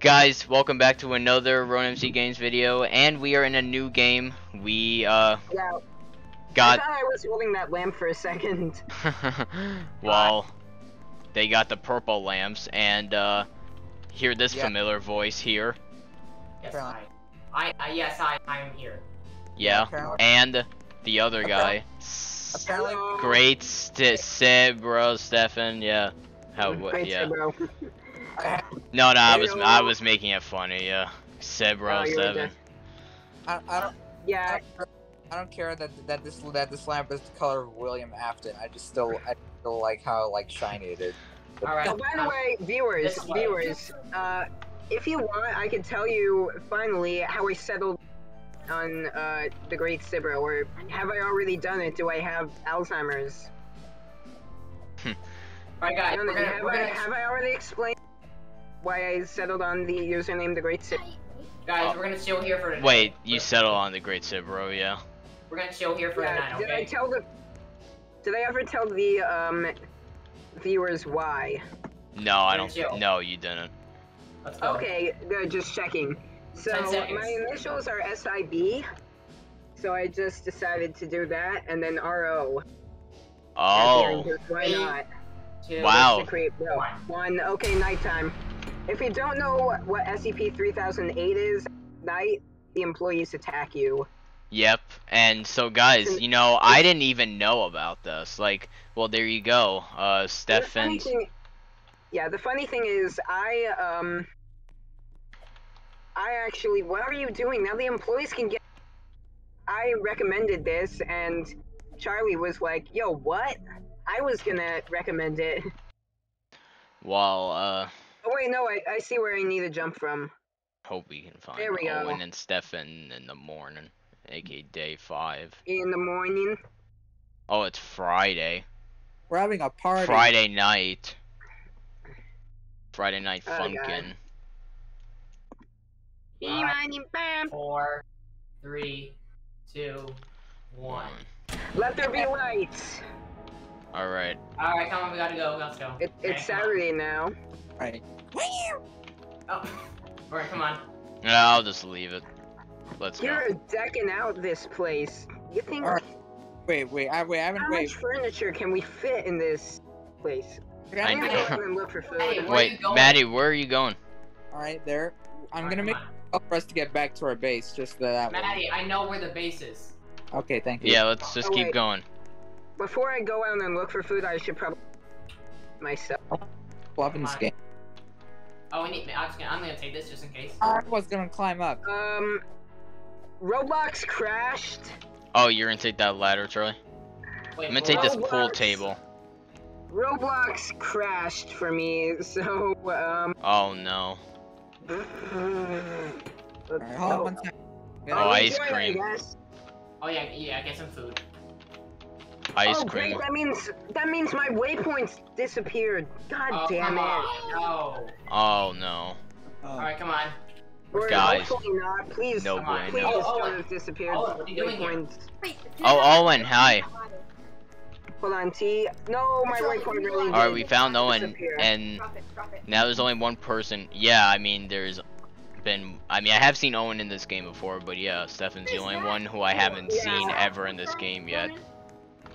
Guys, welcome back to another Ronan MC Games video, and we are in a new game. We, uh, Yeah, I got, thought I was holding that lamp for a second. well, they got the purple lamps, and, uh, hear this Yeah. familiar voice here. Yes, I. I, I yes, I, I am here. Yeah, Apparently- and the other guy. Apparently, Great St Seb, bro, Stefan, yeah. How, what, Great yeah. bro. No, no, I was, I was making it funny, yeah. Sebro Oh, you were 7. I, I don't. I Yeah, don't, I don't care that that this that this lamp is the color of William Afton. I just still I still like how like shiny it is. All right. oh, by the way, viewers, viewers, uh, if you want, I can tell you finally how I settled on uh, the Great Sibro, or have I already done it? Do I have Alzheimer's? All right, guys. I don't know, We're gonna, have, we're I, gonna, have I already explained why I settled on the username the Great Sib? guys, we're gonna chill here for the. Wait, you settle on the Great Sebro, yeah. We're gonna chill here for the Yeah, night, did I okay? tell the? Did I ever tell the um viewers why? No, I don't, Chill. no, you didn't. Let's go. Okay, good, just checking. So my initials are SIB, so I just decided to do that, and then RO. Oh, Why not? Two, Wow. To create. One. One. Okay, nighttime. If you don't know what, what SCP-3008 is, night the employees attack you. yep. And so, guys, you know, I didn't even know about this. Like, well, there you go. Uh, Stefan's. thing- yeah, the funny thing is, I um, I actually, what are you doing now? The employees can get. I recommended this, and Charlie was like, "Yo, what?" I was gonna recommend it. Well, uh, Oh wait, no, I, I see where I need to jump from. hope we can find There we go. Owen and Stefan in the morning, aka day five. In the morning. Oh, it's Friday. We're having a party. Friday night. Friday night Oh, God. funkin'. Five, four, three, two, one. Let there be lights. All right. All right, come on, we gotta go. Let's go. It, it's Okay, come on. Saturday now. Right. Oh. All right, come on. Yeah, I'll just leave it. Let's go. You're decking out this place. You think Alright, Wait, wait, I wait, I haven't how wait. much furniture can we fit in this place? I I'm gonna gonna know. go and look for food. Hey, where Wait. Matty, where are you going? All right, there. I'm All gonna right, make up for us to get back to our base. Just that. on. Matty, I know where the base is. Okay, thank you. Yeah, let's just Oh, keep wait. going. Before I go out and look for food, I should probably myself. Love in this game. Oh, we need. I'm, just gonna, I'm gonna take this just in case. I was gonna climb up. Um, Roblox crashed. Oh, you're gonna take that ladder, Charlie? Wait, I'm gonna take this pool table. Roblox crashed for me, so um. Oh no. All right, hold on one second. Oh, I'll ice cream. guess. Oh yeah, yeah. Get some food. Ice oh, cream. Great, that means that means my waypoints disappeared. God oh, damn come it. on. No. Oh no. Oh. All right, come on. Or Guys. hopefully not. Please, No Come please oh, bueno. Oh, don't Owen. have disappeared. Owen, what are you doing here? Waypoints. Oh, Owen, hi. Hold on, T. No, my waypoint really. Alright, we found Owen, disappear. and Drop it, drop it. now there's only one person. Yeah, I mean, there's been. I mean, I have seen Owen in this game before, but yeah, Stefan's the only one who I haven't Yeah. seen ever in this game yet.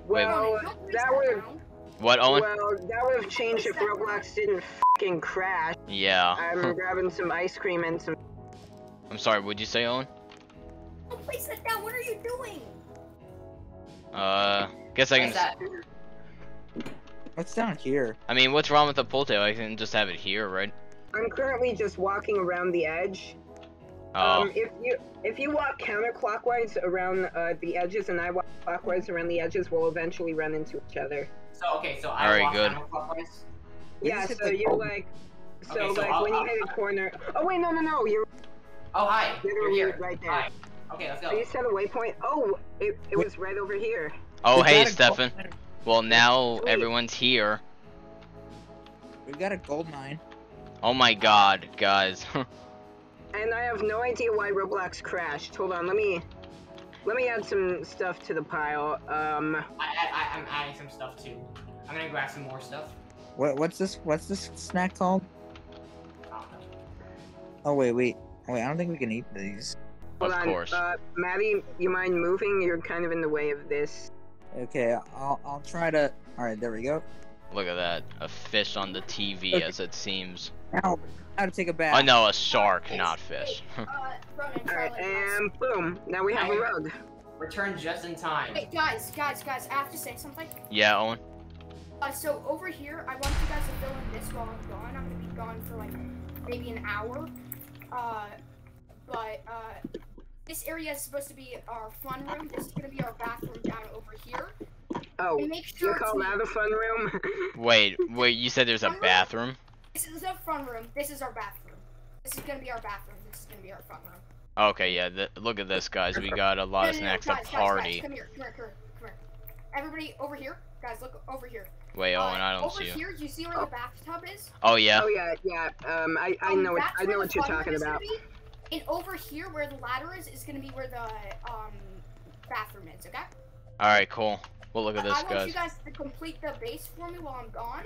Well, that would What, Owen? well that would have changed if Roblox didn't fucking crash. Yeah. I'm grabbing some ice cream and some. I'm sorry, what'd you say, Owen? Oh, please sit down. What are you doing? Uh, guess I can. What's that? What's down here? I mean, what's wrong with the pool tail? I can just have it here, right? I'm currently just walking around the edge. Oh, Um, if you if you walk counterclockwise around uh, the edges and I walk clockwise around the edges, we'll eventually run into each other. So okay, so I Alright, walk good. counterclockwise. We Yeah, just so you're gold- like, so, Okay, so like I'll- when you I'll- hit a corner. Oh wait, no, no, no, you're Oh hi, you're here. right there. Hi. Okay, let's So go. you set a waypoint. Oh, it, it was right over here. oh, We hey, got Stefan. Well, now Sweet. everyone's here. We've got a gold mine. Oh my God, guys. And I have no idea why Roblox crashed. Hold on, let me let me add some stuff to the pile. Um, I, I, I, I'm adding some stuff too. I'm gonna grab some more stuff. What what's this what's this snack called? I don't know. Oh wait, wait, wait. I don't think we can eat these. Hold Of on. course. Uh, Matty, you mind moving? You're kind of in the way of this. Okay, I'll I'll try to. All right, there we go. Look at that. A fish on the TV, Okay. as it seems. Now, how to take a bath? Oh no, a shark, not fish. Uh, Ronan, try Alright, and boom. Now we have a rug. Return just in time. Wait, guys, guys, guys, I have to say something. yeah, Owen. Uh, so over here, I want you guys to fill in this while I'm gone. I'm gonna be gone for like maybe an hour. Uh, but uh, this area is supposed to be our fun room. This is gonna be our bathroom down over here. Oh, And make you call that a fun room? Wait, wait. You said there's a bathroom? This is a front room. This is our bathroom. This is gonna be our bathroom. This is gonna be our front room. Okay, yeah. Th look at this, guys. We got a lot No, of no, no, snacks. guys, A guys, guys, party. come here, come here, come here, come here. Everybody over here. Guys, look over here. Wait, Owen, Uh, I don't see you. here, do you see where the bathtub is? Oh yeah. oh yeah, yeah. Um, I, I Um, know what I know what you're talking about. And over here, where the ladder is, is gonna be where the um bathroom is. Okay. All right, cool. Well, look at I- this, I want you guys. guys to complete the base for me while I'm gone.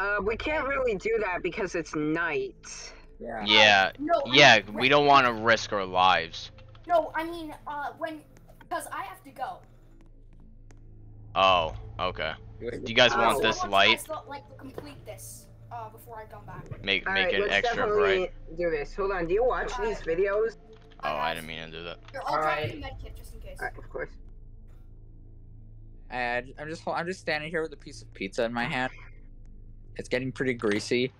Uh, we can't really do that because it's night. Yeah. Yeah, No. I yeah. mean, We don't want to risk our lives. No, I mean, uh, when because I have to go. Oh, okay. Do you guys Oh. want So this I want light? Guys to, like complete this uh before I come back. Make All make right, it let's extra definitely bright. do this. Hold on. Do you watch these videos? Oh, I didn't mean to do that. Here, I'll Alright. med kit just in case. Alright, of course. And I'm just I'm just standing here with a piece of pizza in my hand. It's getting pretty greasy.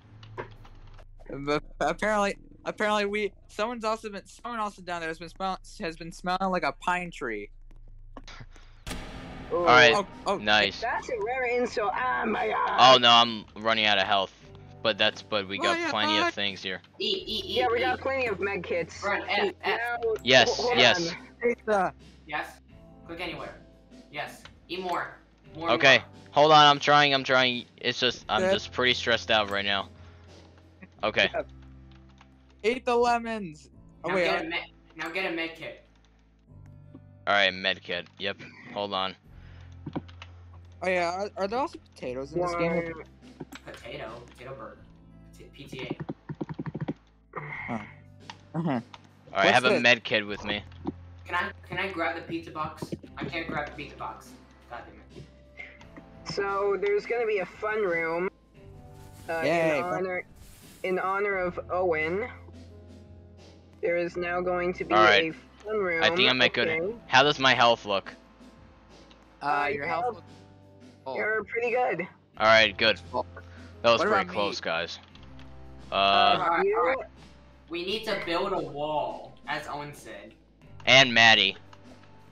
But apparently, apparently we someone's also been someone also down there has been smell, has been smelling like a pine tree. Ooh, All right. Oh, oh, Nice. That's a rare insult. Ah, my Oh no, I'm running out of health. But that's but we Oh, got yeah, plenty bye. of things here. Eat, eat, eat. Yeah, we got plenty of med kits. Run, F, F. Now, Yes, hold yes. on. Yes. Click anywhere. Yes. Eat more. More. Okay. More. Hold on, I'm trying. I'm trying. It's just I'm Good. just pretty stressed out right now. Okay. Eat the lemons. Oh Now wait, get I- a med. Now get a med kit. All right, medkit. Yep. Hold on. oh yeah. Are, are there also potatoes in this game? Potato. Potato burger. P- PTA. Uh-huh. All right, I What's have a this? medkit with me. Can I can I grab the pizza box? I can't grab the pizza box. God damn it. So there's gonna be a fun room. Uh, Yay, in fun- honor, in honor of Owen. There is now going to be Alright. a fun room. I think I'm at good. okay. How does my health look? Uh, Uh, your yeah. health. Oh. You're pretty good. All right, good. That was what pretty about me? close, guys. Uh, Alright, you. We need to build a wall, as Owen said. and Matty.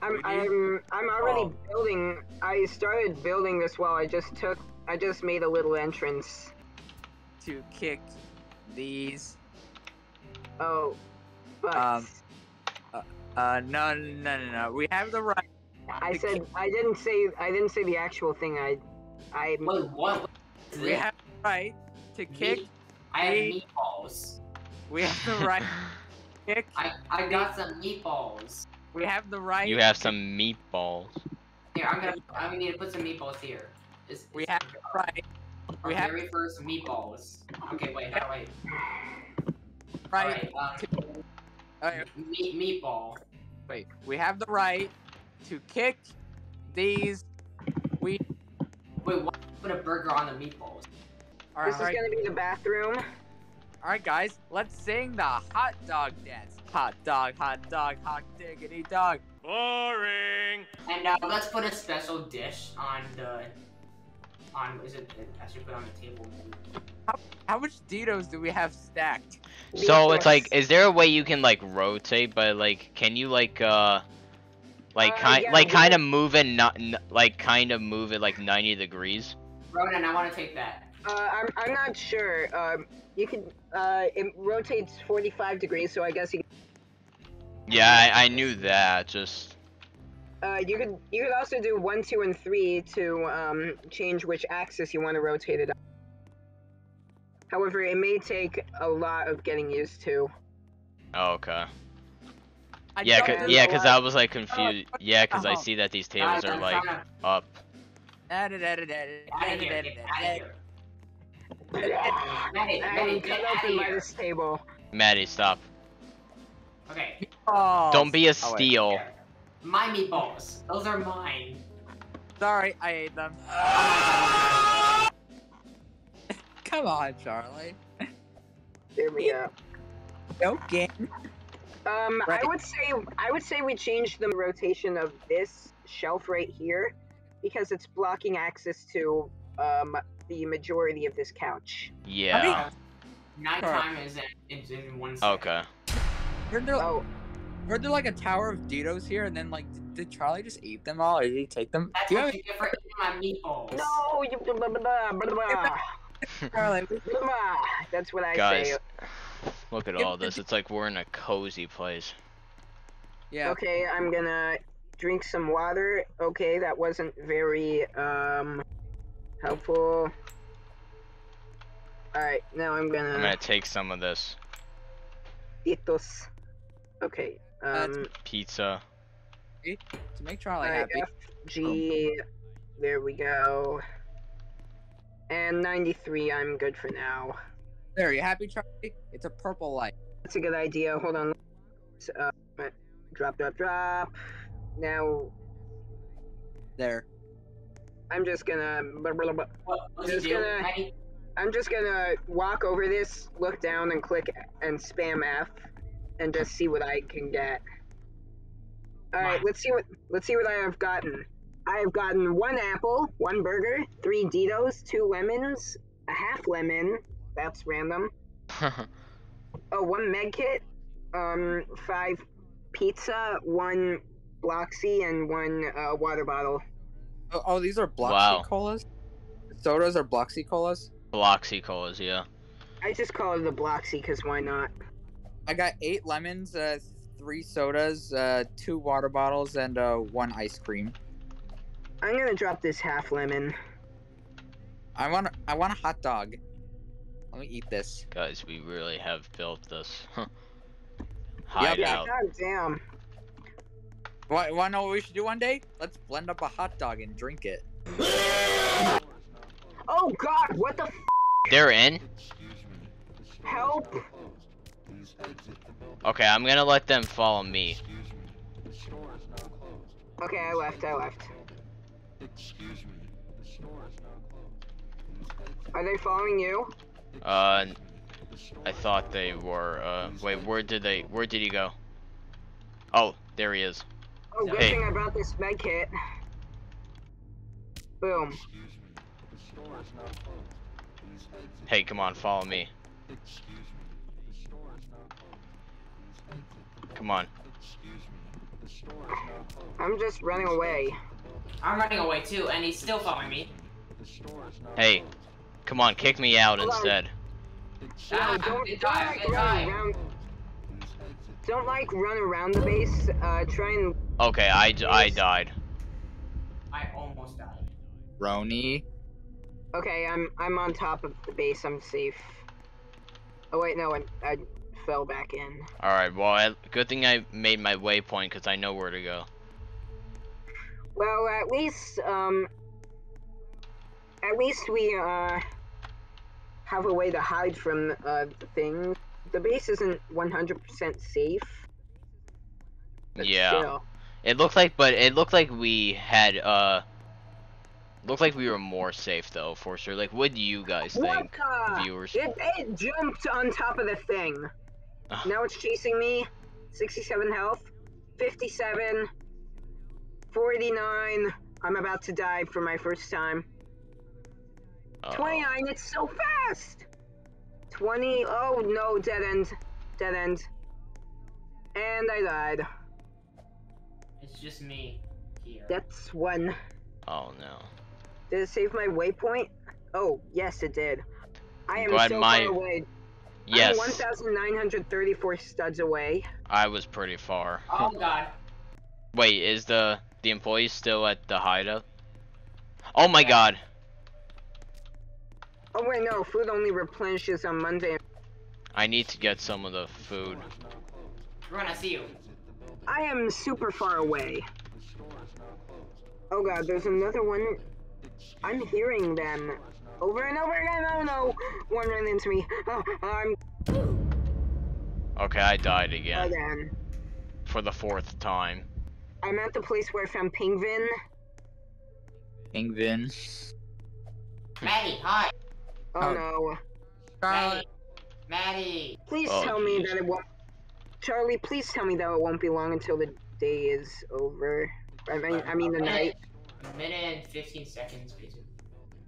I'm, I'm, I'm already Oh. building. I started building this while I just took. I just made a little entrance. to kick these. Oh, but Um, Uh, no, no, no, no, no. We have the right. I said kick- I didn't say I didn't say the actual thing. I, I. Wait, what? Is we have the right to kick. Meat- I have me- meatballs. We have the right to kick. I I got some meatballs. We have the right. You have some meatballs. Here, I'm gonna I'm gonna need to put some meatballs here. This, We have the right. our we have- very first meatballs. Okay, wait, how do I? Right. Alright, um, Okay, meat meatball. wait. We have the right to kick these. We. Wait, why put a burger on the meatballs? All This right, is gonna be the bathroom. all right, guys. Let's sing the hot dog dance. Hot dog, hot dog, hot diggity dog. Boring. And uh, let's put a special dish on the. On is it? I should put on the table. Maybe. How much Ditos do we have stacked? So it's like, is there a way you can like rotate? But like, can you like uh, like Uh, kind yeah, like kind of move it not n- like kind of move it like 90 degrees? Ronan, I want to take that. Uh, I'm, I'm not sure. Um, you can. Uh, it rotates 45 degrees, so I guess you. Yeah, I, I knew that. Just Uh, you could. You could also do one, two, and three to um change which axis you want to rotate it on. However, it may take a lot of getting used to. oh, okay. I Yeah, cause, yeah, cause I was like confused. Yeah, cause I Uh-huh. see that these tables are like up. Edit, edit, edit, edit, edit, edit. Here! Matty, Matty, get open by this table. Matty, stop. Okay. Oh, Don't be a oh, steal. here. My meatballs. Those are mine. Sorry, I ate them. Oh Come on, Charlie. There we go. Joking. Um, Right. I would say I would say we change the rotation of this shelf right here because it's blocking access to um the majority of this couch. Yeah. Nighttime is in, is in one second. Okay. Heard there, Oh, heard there like a tower of Ditos here, and then like, did, did Charlie just eat them all, or did he take them? That's Do you what you get for eating my meatballs. no, you blah, blah, blah, blah, blah, blah, Charlie? blah. That's what I Guys, say. look at all this. It's like we're in a cozy place. Yeah. Okay, I'm gonna drink some water. Okay, that wasn't very um helpful. Alright, now I'm gonna I'm gonna take some of this Ditos. Okay. Uh, Um pizza. To make Charlie alright, happy. FG there we go. And 93, I'm good for now. There, you happy, Charlie? It's a purple light. That's a good idea. Hold on. Let's, Uh, drop, drop, drop. Now There. I'm just gonna. blah, blah, blah. What he Just gonna-? I'm just gonna walk over this, look down, and click and spam F, and just see what I can get. All right, let's see what let's see what I have gotten. I have gotten one apple, one burger, three Ditos, two lemons, a half lemon. That's random. Oh, one med kit, um, five pizza, one Bloxy, and one uh, water bottle. Oh, oh these are Bloxy Wow. colas. Sodas are Bloxy colas. Bloxy colas, yeah. I just call it the Bloxy because why not? I got eight lemons, uh, three sodas, uh, two water bottles, and uh, one ice cream. I'm gonna drop this half lemon. I want I want a hot dog. Let me eat this. Guys, we really have built this. Yeah, Hideout. God damn. Want, want to know what we should do one day? Let's blend up a hot dog and drink it. Oh God! What the f- They're in? help? Okay, I'm gonna let them follow me. Okay, I left. I left. Excuse me. the store is now closed. Are they following you? Uh, I thought they were, uh, wait, where did they, where did he go? Oh, there he is. Oh, good Hey. thing I brought this med kit. Boom. Hey, come on, follow me. Come on. I'm just running away. I'm running away too, and he's still following me. Hey, come on, kick me out Hold on. instead. No, Ah, don't, good don't Don't like run around the base. Uh, try and. Okay, I, d- I died. I almost died. Roni. Okay, I'm I'm on top of the base. I'm safe. Oh wait, no, I, I fell back in. Alright, well, I, good thing I made my waypoint because I know where to go. Well, at least um, at least we uh have a way to hide from uh things. The base isn't 100% safe. Yeah. still. It looked like, but it looked like we had, uh, looked like we were more safe though, for sure. Like, what do you guys think, the? viewers? It, it jumped on top of the thing. Ugh. Now it's chasing me. 67 health. 57. 49. I'm about to die for my first time. Uh-oh. 29. It's so fast. 20. Oh no, dead end. Dead end. And I died. It's just me here. That's one. Oh no. Did it save my waypoint? Oh, yes, it did. I am glad so my- far away. Yes, I'm 1,934 studs away. I was pretty far. Oh god. Wait, is the the employee still at the hideout? Oh my god. Oh wait, no, food only replenishes on Monday. I need to get some of the food. Run, I see you. I am super far away. Oh god, there's another one. I'm hearing them over and over again. Oh no, one ran into me. Oh, I'm. Okay, I died again Again. for the fourth time. I'm at the place where I found Pingvin. Pingvin. Matty, hi. Oh, Oh. no. Charlotte. Matty. Matty. Please Oh, tell me that it won't. Charlie, please tell me that it won't be long until the day is over. I mean, I mean the night. A minute and 15 seconds, basically.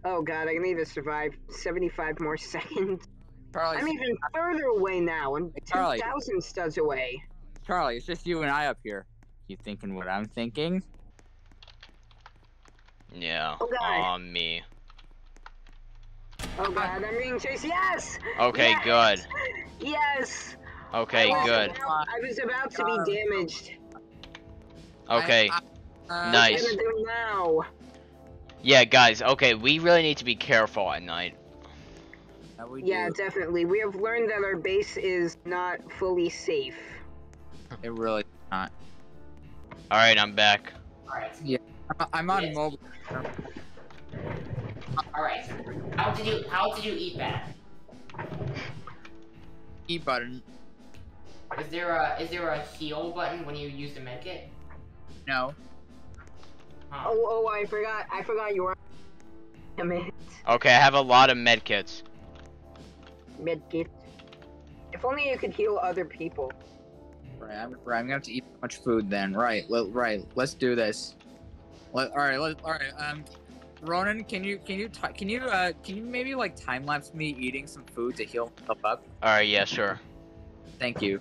Oh god, I need to survive 75 more seconds. Charlie. I'm even further away now. I'm Charlie. 2,000 studs away. Charlie, it's just you and I up here. You thinking what I'm thinking? Yeah, Oh, God. on me. Oh god, I'm being chased. Yes! Okay, Yes! good. Yes! Okay, I good. About, I was about to be damaged. Okay, I- I- uh, Nice. What gonna do now? yeah, guys. Okay, we really need to be careful at night. that we Yeah, definitely. We have learned that our base is not fully safe. It really. Not. All right, I'm back. Alright. I'm, I'm on Yes. mobile. Alright. How did you how did you eat that? E button. Is there a is there a heal button when you use the medkit? No. Huh. Oh, oh, I forgot. I forgot you were. Damn it. Okay, I have a lot of medkits. Medkit. If only you could heal other people. Right. I'm. Right. I'm gonna have to eat much food then. Right. Let, right. Let's do this. Let, all right. Let, all right. Um, Ronan, can you can you can you uh can you maybe like time lapse me eating some food to heal up? All right, yeah, sure. Thank you.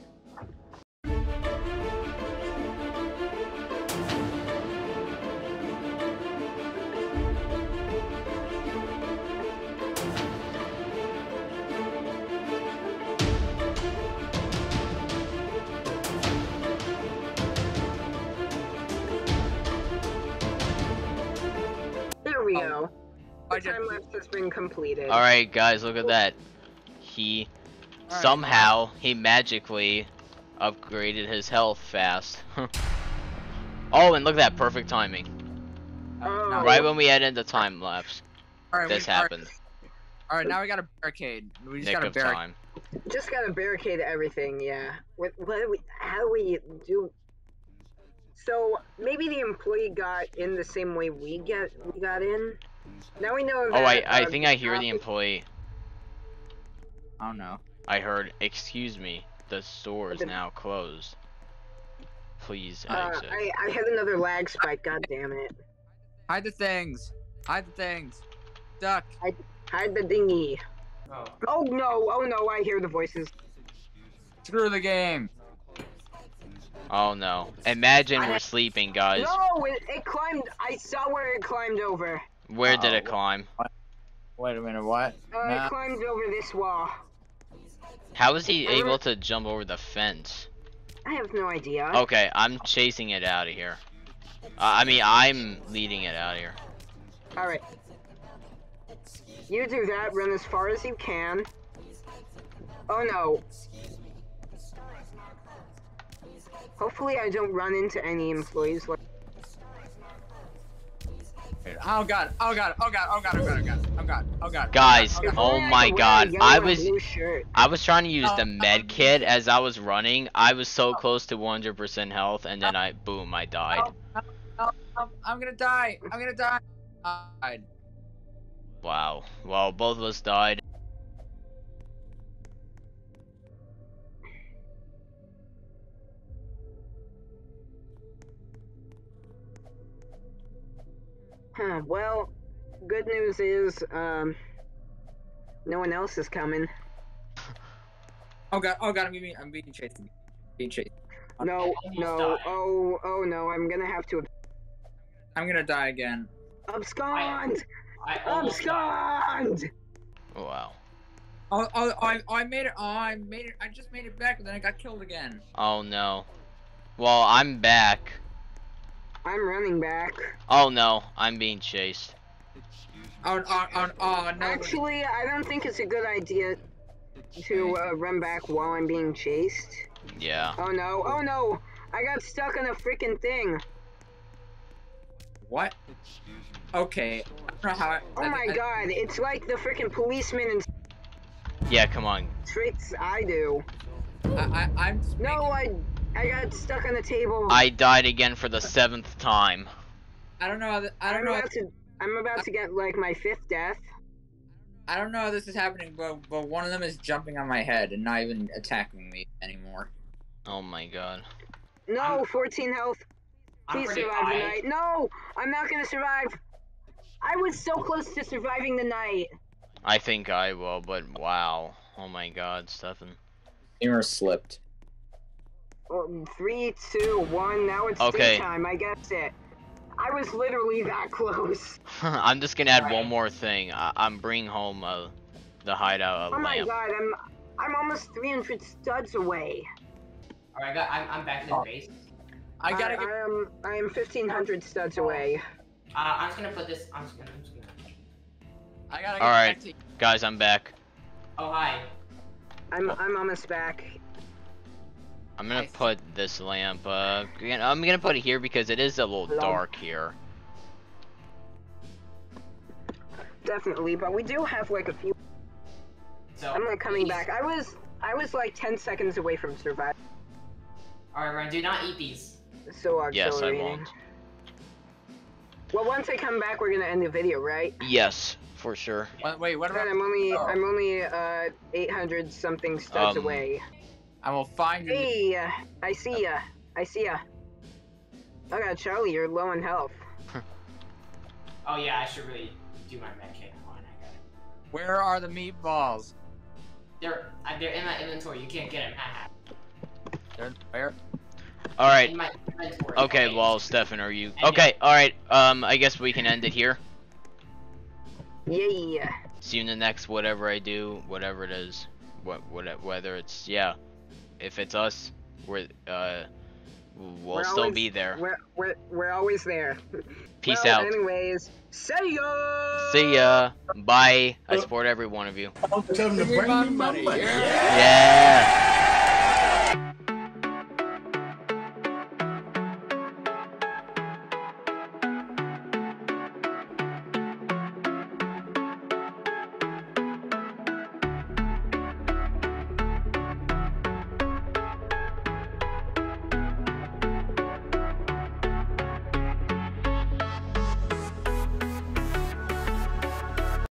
I The just- time lapse has been completed. All right, guys, look at that. He All right. somehow he magically upgraded his health fast. oh, and look at that perfect timing. Uh, Oh. Right when we head into time lapse, all right, this we- happened. All right. Now we got a barricade. We just Nick got a barricade. Just gotta barricade everything, yeah. What, what do we, how do we do? So, maybe the employee got in the same way we get we got in? Now we know that, Oh, I I think I hear the employee. I don't know. I heard, "Excuse me, the store is The- now closed. Please Uh, exit." I, I had another lag spike, god damn it. Hide the things. Hide the things. Duck. Hide the dinghy. Oh. Oh no, oh no, I hear the voices. Screw the game. Oh no! Imagine I- we're sleeping, guys. No, it, it climbed, I saw where it climbed over. Where did Oh, it climb? Wait a minute. What? Uh, Nah. it climbed over this wall. How is he I able to jump over the fence? I have no idea. Okay, I'm chasing it out of here. Uh, I mean, I'm leading it out of here. Alright. You do that, run as far as you can. Oh no. Hopefully I don't run into any employees like Oh god. Oh god. Oh god. Oh god. Oh god. Oh god. Oh god. Oh god. Guys, Oh god. Oh my could wear a God, I was- I was trying to use the Um, med kit as I was running. I was so close to 100% health, and then I, boom, I died. Oh, I'm, I'm gonna die. I'm gonna die. I. Wow. Well, both of us died. Huh, well, good news is, um, no one else is coming. Oh god. Oh god. I'm being. I'm being chased. Being chased. No, almost no, died. oh, oh no, I'm gonna have to I'm gonna die again. abscond! I almost died. Abscond! Oh, wow. Oh, oh, I, I made it. Oh, I made it. I just made it back, and then I got killed again. Oh no. Well, I'm back. I'm running back. Oh no, I'm being chased. Oh, oh, oh, oh no. Actually, I don't think it's a good idea to uh, run back while I'm being chased. Yeah. Oh no, oh no! I got stuck on a freaking thing. What? Okay. I don't how. I, Oh I- my I- god, it's like the freaking policeman and Yeah, come on. tricks I do. I, I I'm just No, I I got stuck on the table. I died again for the seventh time. I don't know. how I don't I'm know. about to. I'm about to get like my fifth death. I don't know how this is happening, but but one of them is jumping on my head and not even attacking me anymore. Oh my god. No, I'm- 14 health. I'm Please pretty survive the night. No, I'm not gonna survive. I was so close to surviving the night. I think I will, but wow. Oh my god, Stefan. Gamer slipped. Um, three, two, one. Now it's Okay. time. I guess it. I was literally that close. I'm just gonna add Right. one more thing. I- I'm bringing home uh, the hideout a Oh my lamp. god, I'm I'm almost 300 studs away. All right, I got. I'm, I'm back to the base. I gotta get. I, am I am 1500 studs away. Uh, I'm just gonna put this. I'm just gonna. I'm just gonna. I gotta get All right. back to. Guys, I'm back. Oh hi. I'm I'm almost back. I'm gonna Nice. put this lamp. Uh, I'm gonna put it here because it is a little dark here. Definitely, but we do have like a few. So I'm like coming please- back. I was I was like 10 seconds away from surviving. All right, Ryan. Do not eat these. So Yes, I auxiliating. won't. Well, once I come back, we're gonna end the video, right? Yes, for sure. Wait, wait, what about? I'm only Oh. I'm only uh 800 something studs Um, away. I will find you. Hey, uh, I see ya. I see ya. Oh god, Charlie, you're low in health. Oh yeah, I should really do my med kit. Hold on, I got it. Where are the meatballs? They're uh, they're in my inventory. You can't get them. Haha. They're where? All right. In. Okay. Well, Stefan, are you? Okay. All right. Um, I guess we can end it here. Yeah. See you in the next whatever I do, whatever it is, what, what, whether it's yeah, if it's us, we're uh, we'll We're still always- be there. We're we're we're always there. Peace well, out. Anyways, see ya. See ya. Bye. I support every one of you. Tell them to bring me my money, money. yeah. Yeah.